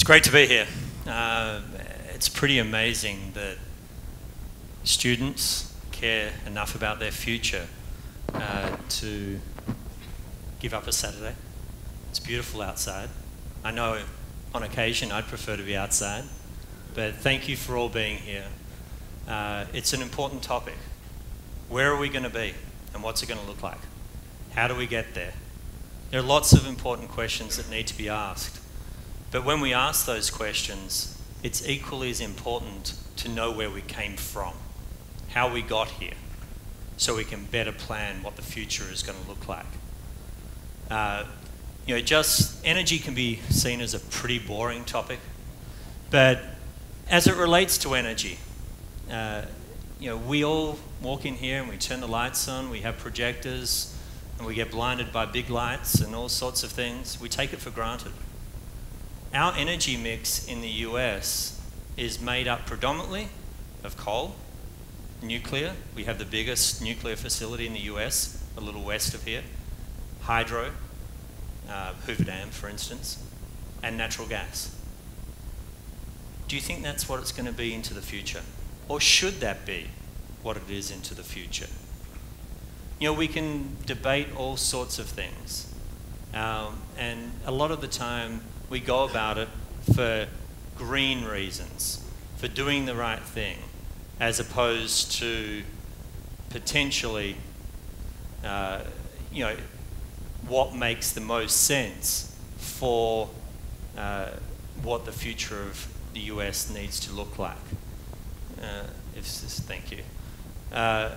It's great to be here. Uh, it's pretty amazing that students care enough about their future uh, to give up a Saturday. It's beautiful outside. I know on occasion I'd prefer to be outside, but thank you for all being here. Uh, it's an important topic. Where are we going to be and what's it going to look like? How do we get there? There are lots of important questions that need to be asked. But when we ask those questions, it's equally as important to know where we came from, how we got here, so we can better plan what the future is going to look like. Uh, you know, just energy can be seen as a pretty boring topic, but as it relates to energy, uh, you know, we all walk in here and we turn the lights on, we have projectors, and we get blinded by big lights and all sorts of things. We take it for granted. Our energy mix in the US is made up predominantly of coal, nuclear. We have the biggest nuclear facility in the US, a little west of here, hydro, uh, Hoover Dam, for instance, and natural gas. Do you think that's what it's going to be into the future? Or should that be what it is into the future? You know, we can debate all sorts of things. Um, and a lot of the time, we go about it for green reasons, for doing the right thing, as opposed to potentially, uh, you know, what makes the most sense for uh, what the future of the US needs to look like. Uh, if this, thank you. Uh,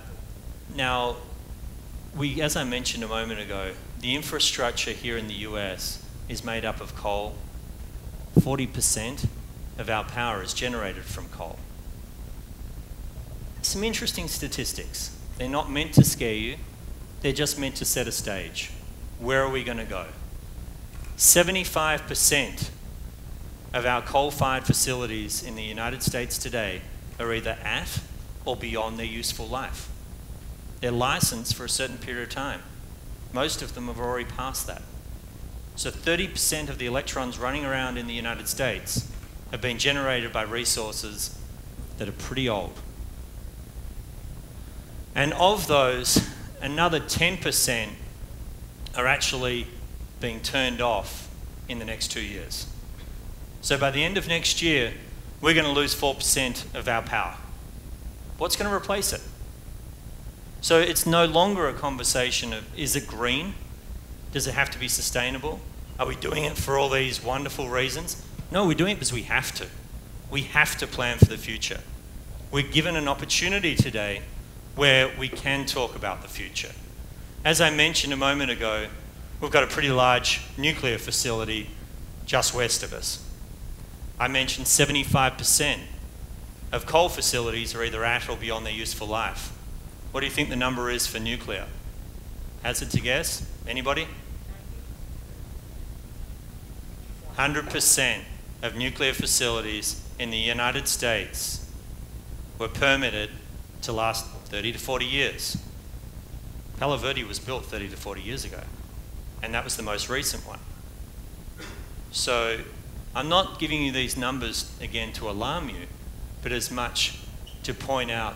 now, we, as I mentioned a moment ago, the infrastructure here in the US is made up of coal. 40% of our power is generated from coal. Some interesting statistics. They're not meant to scare you, they're just meant to set a stage. Where are we going to go? 75% of our coal fired facilities in the United States today are either at or beyond their useful life. They're licensed for a certain period of time. Most of them have already passed that. So 30% of the electrons running around in the United States have been generated by resources that are pretty old. And of those, another 10% are actually being turned off in the next two years. So by the end of next year, we're going to lose 4% of our power. What's going to replace it? So it's no longer a conversation of is it green? Does it have to be sustainable? Are we doing it for all these wonderful reasons? No, we're doing it because we have to. We have to plan for the future. We're given an opportunity today where we can talk about the future. As I mentioned a moment ago, we've got a pretty large nuclear facility just west of us. I mentioned 75% of coal facilities are either at or beyond their useful life. What do you think the number is for nuclear? Hazard to guess? Anybody? 100% of nuclear facilities in the United States were permitted to last 30 to 40 years. Palo Verde was built 30 to 40 years ago, and that was the most recent one. So I'm not giving you these numbers again to alarm you, but as much to point out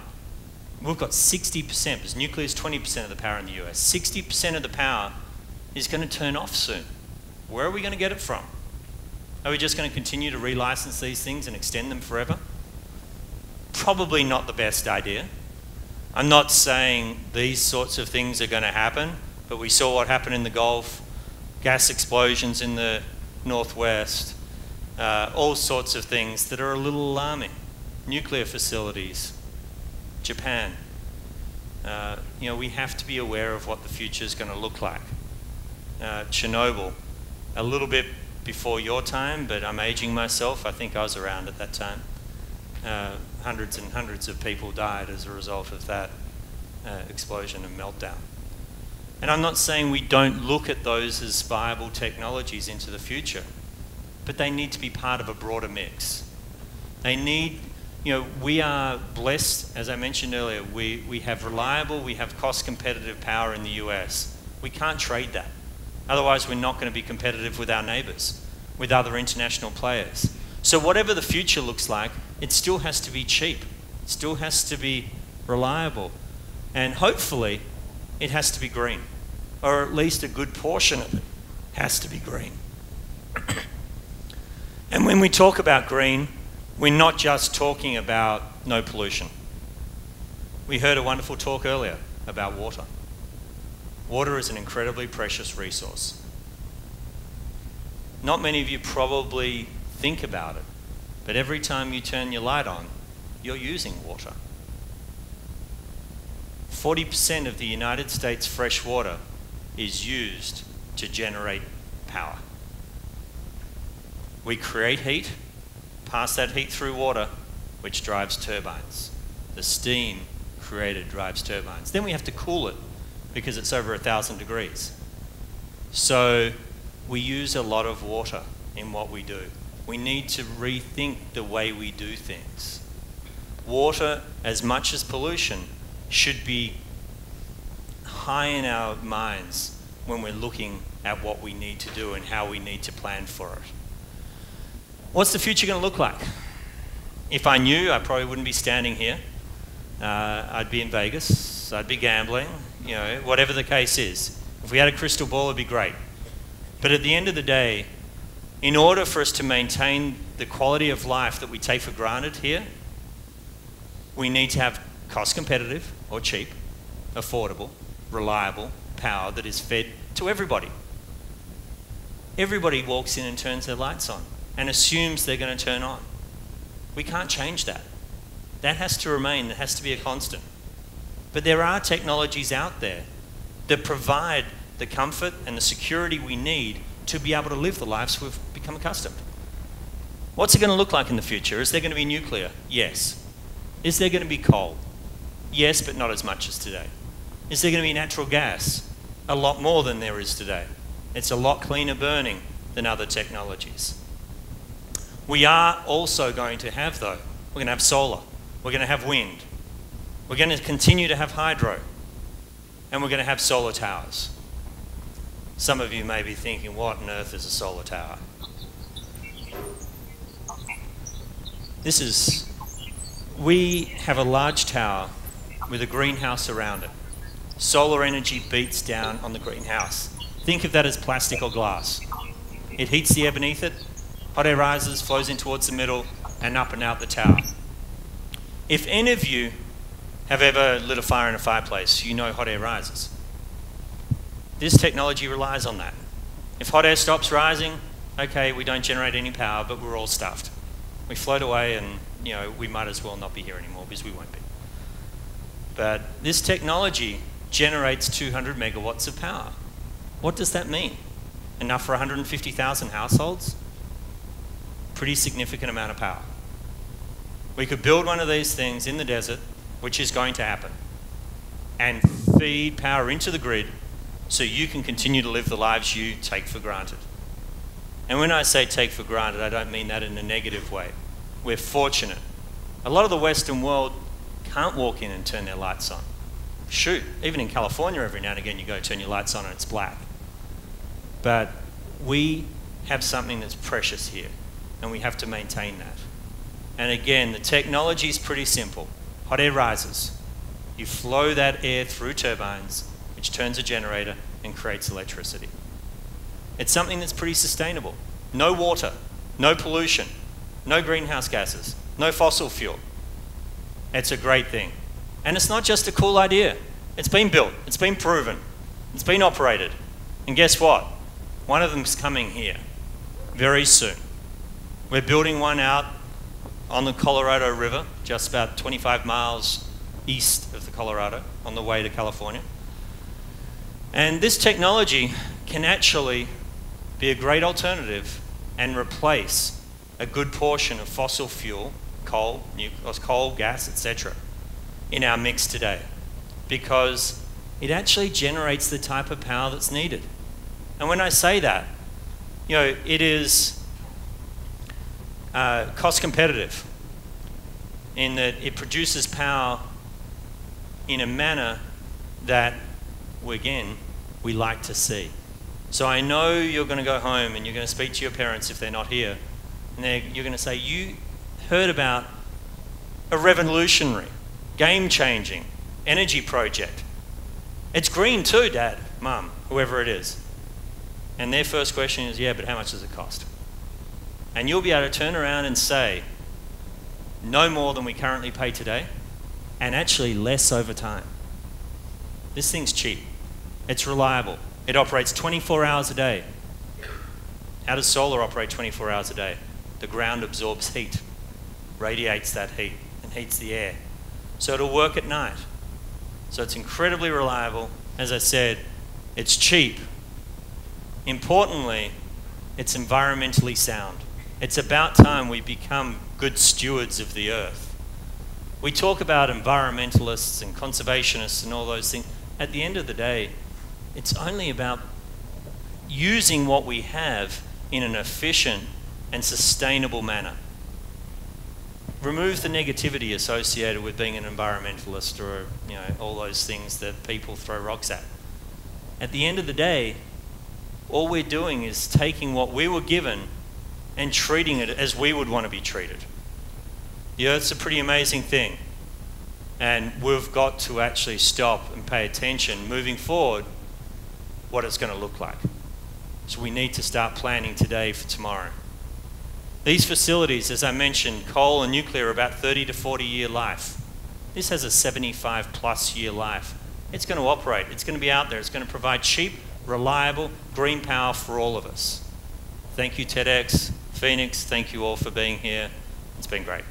we've got 60%, because nuclear is 20% of the power in the US, 60% of the power is going to turn off soon. Where are we going to get it from? Are we just going to continue to relicense these things and extend them forever? Probably not the best idea. I'm not saying these sorts of things are going to happen, but we saw what happened in the Gulf, gas explosions in the Northwest, uh, all sorts of things that are a little alarming. Nuclear facilities, Japan. Uh, you know, we have to be aware of what the future is going to look like. Uh, Chernobyl, a little bit before your time, but I'm aging myself. I think I was around at that time. Uh, hundreds and hundreds of people died as a result of that uh, explosion and meltdown. And I'm not saying we don't look at those as viable technologies into the future, but they need to be part of a broader mix. They need, you know, we are blessed, as I mentioned earlier, we, we have reliable, we have cost competitive power in the US. We can't trade that. Otherwise, we're not going to be competitive with our neighbours, with other international players. So, whatever the future looks like, it still has to be cheap, still has to be reliable, and hopefully, it has to be green, or at least a good portion of it has to be green. and when we talk about green, we're not just talking about no pollution. We heard a wonderful talk earlier about water. Water is an incredibly precious resource. Not many of you probably think about it, but every time you turn your light on, you're using water. 40% of the United States fresh water is used to generate power. We create heat, pass that heat through water, which drives turbines. The steam created drives turbines. Then we have to cool it because it's over a thousand degrees. So we use a lot of water in what we do. We need to rethink the way we do things. Water, as much as pollution, should be high in our minds when we're looking at what we need to do and how we need to plan for it. What's the future going to look like? If I knew, I probably wouldn't be standing here. Uh, I'd be in Vegas, I'd be gambling, you know, whatever the case is. If we had a crystal ball, it'd be great. But at the end of the day, in order for us to maintain the quality of life that we take for granted here, we need to have cost competitive or cheap, affordable, reliable power that is fed to everybody. Everybody walks in and turns their lights on and assumes they're going to turn on. We can't change that. That has to remain, that has to be a constant. But there are technologies out there that provide the comfort and the security we need to be able to live the lives we've become accustomed. What's it going to look like in the future? Is there going to be nuclear? Yes. Is there going to be coal? Yes, but not as much as today. Is there going to be natural gas? A lot more than there is today. It's a lot cleaner burning than other technologies. We are also going to have, though, we're going to have solar, we're going to have wind, we're going to continue to have hydro, and we're going to have solar towers. Some of you may be thinking, what on earth is a solar tower? This is, we have a large tower with a greenhouse around it. Solar energy beats down on the greenhouse. Think of that as plastic or glass. It heats the air beneath it, hot air rises, flows in towards the middle, and up and out the tower. If any of you have ever lit a fire in a fireplace, you know hot air rises. This technology relies on that. If hot air stops rising, okay, we don't generate any power, but we're all stuffed. We float away and, you know, we might as well not be here anymore because we won't be. But this technology generates 200 megawatts of power. What does that mean? Enough for 150,000 households? Pretty significant amount of power. We could build one of these things in the desert, which is going to happen, and feed power into the grid so you can continue to live the lives you take for granted. And when I say take for granted, I don't mean that in a negative way. We're fortunate. A lot of the Western world can't walk in and turn their lights on. Shoot, even in California, every now and again you go turn your lights on and it's black. But we have something that's precious here, and we have to maintain that. And again, the technology is pretty simple. Hot air rises. You flow that air through turbines which turns a generator and creates electricity. It's something that's pretty sustainable. No water, no pollution, no greenhouse gases, no fossil fuel. It's a great thing. And it's not just a cool idea. It's been built, it's been proven, it's been operated. And guess what? One of them's coming here very soon. We're building one out on the Colorado River, just about 25 miles east of the Colorado, on the way to California. And this technology can actually be a great alternative and replace a good portion of fossil fuel, coal, coal, gas, etc., in our mix today, because it actually generates the type of power that's needed. And when I say that, you know, it is uh, cost competitive in that it produces power in a manner that, again, we like to see. So I know you're going to go home and you're going to speak to your parents if they're not here And you're going to say, You heard about a revolutionary, game changing energy project. It's green too, Dad, Mum, whoever it is. And their first question is, Yeah, but how much does it cost? And you'll be able to turn around and say, No more than we currently pay today, and actually less over time. This thing's cheap, it's reliable, it operates 24 hours a day. How does solar operate 24 hours a day? The ground absorbs heat, radiates that heat, and heats the air. So it'll work at night. So it's incredibly reliable. As I said, it's cheap. Importantly, it's environmentally sound. It's about time we become good stewards of the earth. We talk about environmentalists and conservationists and all those things. At the end of the day, it's only about using what we have in an efficient and sustainable manner. Remove the negativity associated with being an environmentalist or you know all those things that people throw rocks at. At the end of the day, all we're doing is taking what we were given and treating it as we would want to be treated. Yeah, it's a pretty amazing thing. And we've got to actually stop and pay attention moving forward what it's going to look like. So we need to start planning today for tomorrow. These facilities, as I mentioned, coal and nuclear, are about 30 to 40 year life. This has a 75 plus year life. It's going to operate, it's going to be out there, it's going to provide cheap, reliable, green power for all of us. Thank you, TEDx, Phoenix. Thank you all for being here. It's been great.